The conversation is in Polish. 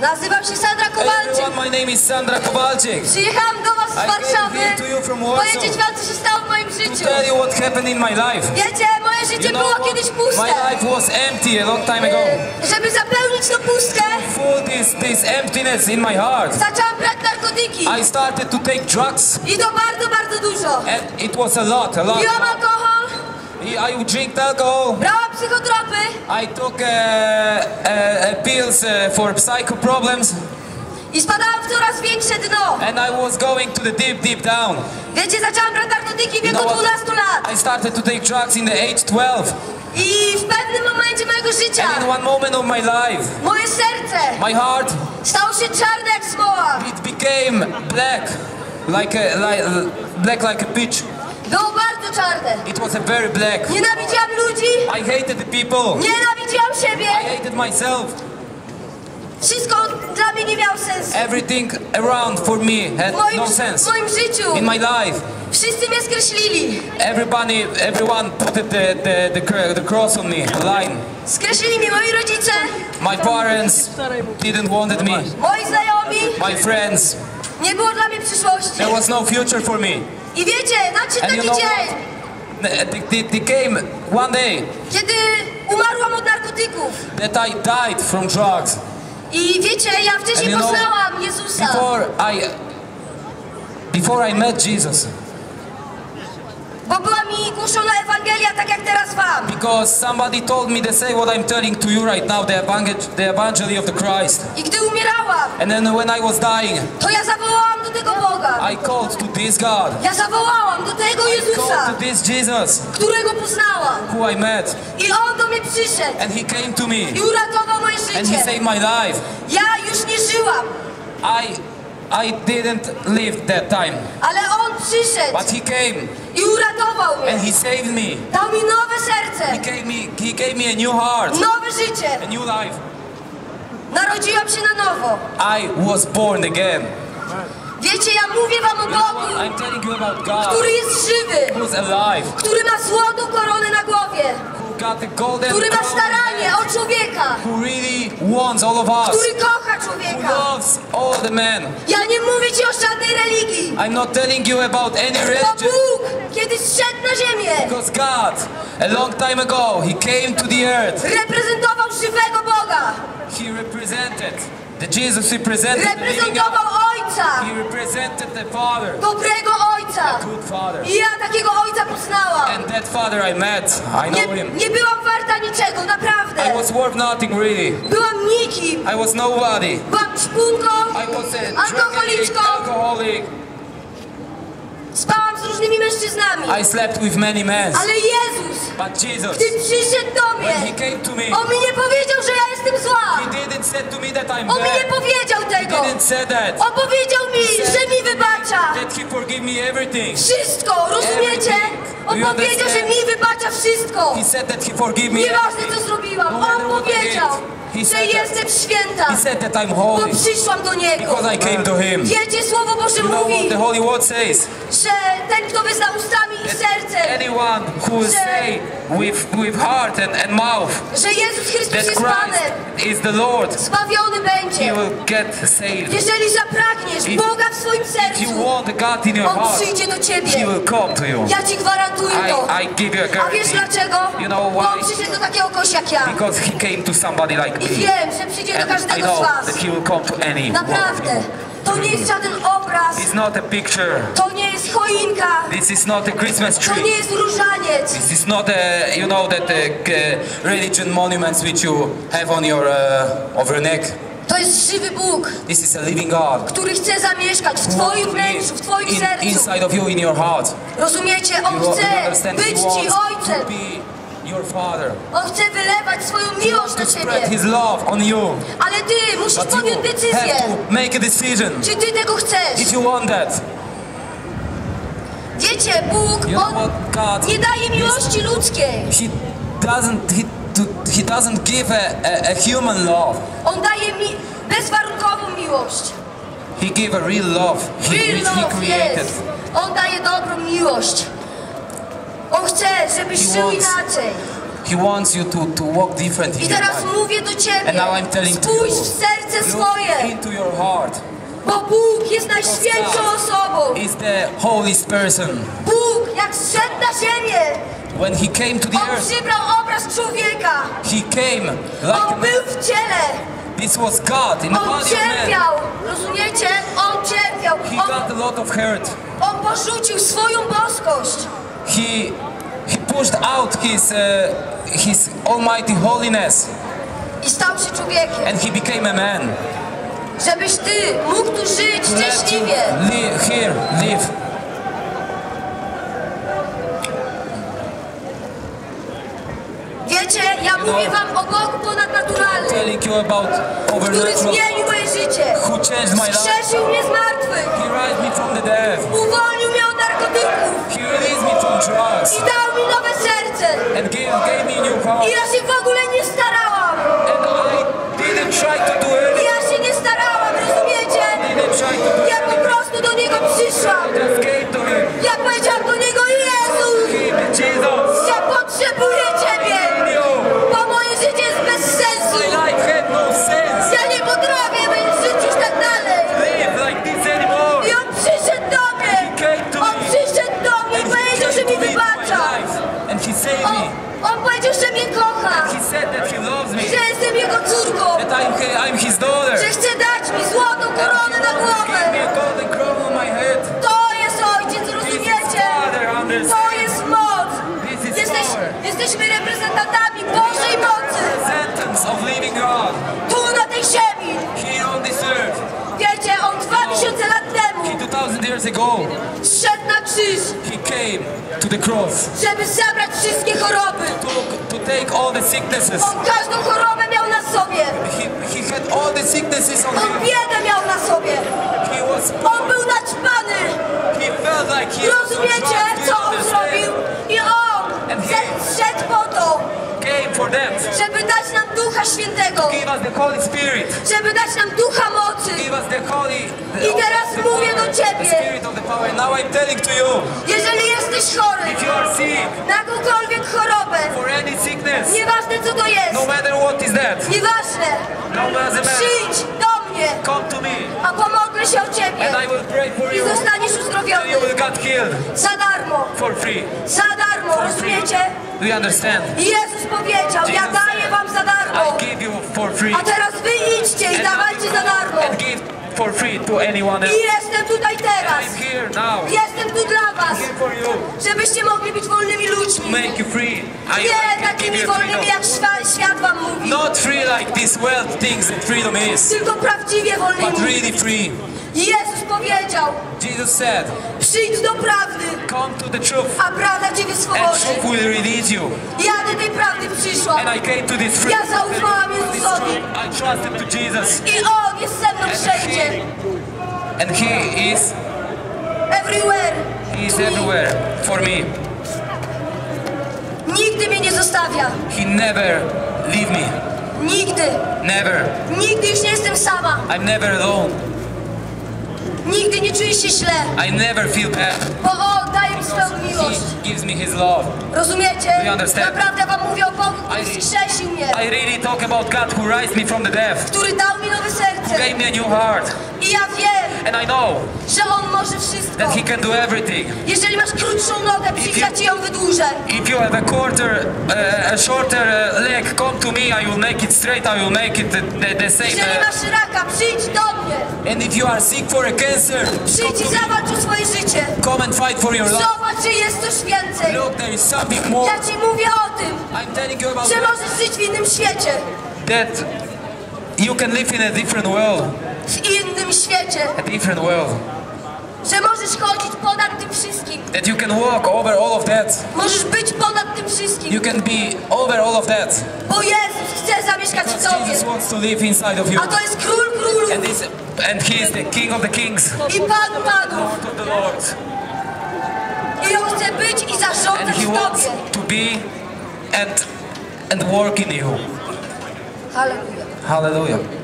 Nazywam się Sandra Hey Kowalczyk. everyone, my name is Sandra Kowalczyk. Przyjechałam do was z Warszawy. to. Powiedzieć wam, co się stało w moim To życiu. tell you what happened in my life. Wiecie, moje życie You know było kiedyś puste. My life was empty a long time ago. Y, Żeby zapełnić tą pustkę, Full this this emptiness in my heart. zaczęłam brać narkotyki. I started to take drugs, I to bardzo, bardzo dużo. and it was a lot, a lot. Piłam alkohol, I would drink alcohol. brałam psychotropy I took uh, uh, pills uh, for psycho problems, i spadałam w coraz większe dno. and I was going to the deep, deep down. Wiecie, zaczęłam brać narkotyki w You know wieku what? 12 lat. I started to take drugs in the age 12. I w pewnym momencie mojego życia And in one moment of my life, moje serce my heart stało się czarne jak smoła. it became black, like a like black like a pitch. Było bardzo czarne. It was a very black. Nienawidziłam ludzi, I hated the people. nienawidziłam siebie. I hated myself. Wszystko dla mnie nie miało sensu. Everything around for me W had moim, no w sense. moim życiu In my life, wszyscy mnie skreślili. everybody, everyone put the, the, the, the cross on me, a line. Skreślili mnie moi rodzice, My parents didn't wanted me. moi znajomi. My friends, Nie było dla mnie przyszłości. there was no future for me. I wiecie, nadszedł And you taki know dzień, what? Th- th- There came one day kiedy umarłam od narkotyków. that I died from drugs. I wiecie, ja wcześniej you know, poznałam Jezusa. before I, before I met Jesus, Bo była mi głoszona Ewangelia, tak jak teraz wam. because somebody told me the same what I'm telling to you right now, the evangel, the evangel of the Christ. I gdy umierałam, And then when I was dying, to ja zawołałam do tego Boga. I called to this God. Ja zawołałam do tego I Jezusa, called to this Jesus którego poznałam. who I met. I On do mnie przyszedł And he came to me. i uratował moje And he życie. saved my life. Ja już nie żyłam, I I didn't live that time. ale On przyszedł But he came i uratował and mnie. he saved me. Dał mi nowe He serce, gave me he gave me a new heart, nowe życie. a new life. Narodziłam się na nowo. I was born again. Wiecie, ja mówię wam o? Bogu, I'm telling you about God który jest żywy, który ma złotą koronę na głowie, który ma staranie o człowieka, who really wants all of us, który kocha. Loves all the men. Ja nie mówię ci o żadnej religii, I'm not telling you about any bo religion. Bóg kiedyś zszedł na ziemię, Because God, a long time ago, He came to the earth. reprezentował żywego Boga, He represented, the Jesus represented the reprezentował God. Ojca, He represented the Father, dobrego Ojca. Father. I ja takiego Ojca poznałam. And that Father I met, I Nie, know Him. nie byłam warta niczego, I naprawdę. was worth nothing really. Byłam nikim, I was nobody. byłam szpunką, I alkoholiczką, różnymi mężczyznami. I slept with many men. Ale Jezus, But Jesus, gdy przyszedł do when He mnie, came to me, On mi nie powiedział, że ja jestem zła. He didn't say to me that I'm On mi nie bad. powiedział He tego. didn't say that. On powiedział mi, że mi wybacza. That He forgive me everything. Wszystko, rozumiecie? On You powiedział, że mi wybacza wszystko. He said that He forgive me Nieważne everything. co zrobiłam, No On powiedział. He że jestem święta, He said that I'm bo holy przyszłam do Niego. because I came to Him. Wiecie, Słowo Boże You know what mówi, the Holy Word says? że ten, kto wyzna ustami i sercem, Anyone who will say with, with heart and, and mouth że Jezus Chrystus jest Panem, is the Lord, zbawiony he będzie. will get saved. Jeżeli zapragniesz If- Boga w swoim If you sercu, want God in your On heart, przyjdzie do He Ciebie. will come to you. Ja Ci gwarantuję to. I, I give you a A wiesz dlaczego? You know Bo on why? przyszedł do takiego kogoś jak ja. Because He came to somebody like I me. wiem, że przyjdzie do And I każdego z know was. that He will come to any Naprawdę. To nie jest żaden obraz. It's not a picture. To nie jest choinka. This is not a Christmas To nie tree. jest różaniec. This is not a, you know, that uh, religion monuments which you have on your, uh, of your neck. To jest żywy Bóg, This is a living God. który chce zamieszkać w Twoim wnętrzu, w Twoim in, sercu. inside of you, in your heart. Rozumiecie? On You, chce understand? być Ci wants to Ojcem. be your Father. On chce wylewać swoją miłość na Ciebie. His love on you. Ale Ty musisz But podjąć decyzję. have to make a decision Czy Ty tego chcesz? if you want that. Wiecie, Bóg, You know On God? nie daje miłości ludzkiej. He doesn't. He, he doesn't give a, a, a human love. On daje mi bezwarunkową miłość. He gave a real love. He, Real he love created. jest. On daje dobrą miłość. On żebyś żył inaczej. He wants you to, to walk different I teraz mówię do Ciebie, And now I'm telling spójrz w serce swoje, into your heart. bo Bóg jest najświętszą osobą. Is the holiest person. Bóg, jak zszedł na ziemię, When he came to the On earth, przybrał obraz człowieka. he came like On był w ciele. This was God in the On body of man. cierpiał. Rozumiecie? On cierpiał. He got On, a lot of hurt. on porzucił swoją boskość. He he pushed out his uh, his almighty holiness I stał się człowiekiem. and he became a man. Żebyś ty mógł tu żyć let you szczęśliwie. live here, live. Wiecie, ja mówię wam o Bogu ponadnaturalnym, Telling you about który overnatural. zmienił moje życie. Who changed my life? Skrzesił mnie z martwych. He raised me from the dead. I dał mi nowe serce. and gave, gave me new heart. I ja się w ogóle nie starałam. And I didn't try to do I ja się nie starałam, rozumiecie? Didn't try to do Ja po prostu do Niego przyszłam. it. Just came to him. Ja On, powiedział, że mnie kocha, He said that he loves me. że jestem Jego córką, That I'm, I'm his daughter. że chce dać mi złotą koronę na Give me głowę. a golden crown on my head. To jest Ojciec, rozumiecie? To jest moc. This is Jesteś, jesteśmy reprezentantami Bożej mocy. Sentence of living God. 2000 years ago. zszedł na krzyż, He came to the cross. żeby zabrać wszystkie choroby. To, to take all the sicknesses. On każdą chorobę miał na sobie. He, he had all the sicknesses on On him. biedę miał na sobie. He was On był naćpany. He felt like he Rozumiecie, co On zrobił? I On zszedł po to, Came for them. żeby dać nam Ducha Świętego. Give us the Holy Spirit. Żeby dać nam Ducha mocy. Give us the Holy. I teraz the, mówię do Ciebie. Jeżeli jesteś chory na jakąkolwiek chorobę, nieważne co to no jest, that, nieważne, no przyjdź do mnie, a pomodlę się o Ciebie. I zostaniesz uzdrowiony. Za darmo, for free. za darmo, rozumiecie? Do you understand? Jezus powiedział, ja Jesus daję said, wam za darmo, I give you for free. a teraz wy idźcie i And dawajcie za darmo. For free to anyone I else. jestem tutaj teraz, I'm here now. jestem tu dla was, Here for you. żebyście mogli być wolnymi ludźmi. Make you free. I, I Nie takimi wolnymi jak świat, wam mówi, Not free like this world thinks that freedom is, tylko prawdziwie but wolnymi. really free. I Jezus powiedział, Jesus said, przyjdź do prawdy, Come to the truth, a prawda cię and wyswobodzi. truth will release you. Ja do tej prawdy przyszłam And I came to this truth. Ja zaufałam Jezusowi. I trusted to Jesus. i On jest ze mną And wszędzie, he, and he is everywhere. he is me. everywhere for me. Nigdy mnie nie zostawia, He never leave me. nigdy. Never. Nigdy już nie jestem sama, I'm never alone. Nigdy nie czuję się źle, I never feel bad. bo On daje mi swoją miłość. He gives me his love. Rozumiecie? Do you understand? Naprawdę wam mówię o Bogu, który wskrzesił mnie, I really talk about God who raised me from the death. który dał mi nowe serce. Gave me a new heart. I ja wiem, And I know że On może wszystko. that he can do everything. Jeżeli masz krótszą nogę, przyjdź, ja ci ją wydłużę. If you have a quarter, uh, a shorter uh, leg, come to me. I will make it straight. I will make it the, the, the same. Jeżeli Uh, masz raka, przyjdź do mnie. and if you are sick for a cancer, Przyjdź i zawalcz o swoje życie. come and fight for your life. Zobacz, że jest coś więcej. Look, there is something more. Ja ci mówię o tym, I'm telling you about że możesz żyć w innym świecie. that. You can live in a different world. W innym świecie. A different world. Że możesz chodzić ponad tym wszystkim. That you can walk over all of that. Możesz być ponad tym wszystkim. You can be over all of that. Bo Jezus chce zamieszkać w tobie. Jesus wants to live inside of you. A to jest Król Królów And, this, and He is the King of the Kings, i Pan Panów. Lord of the Lords. I On chce być i And zarządzać He w wants tobie. to be and, and work in you. Halleluja. Hallelujah.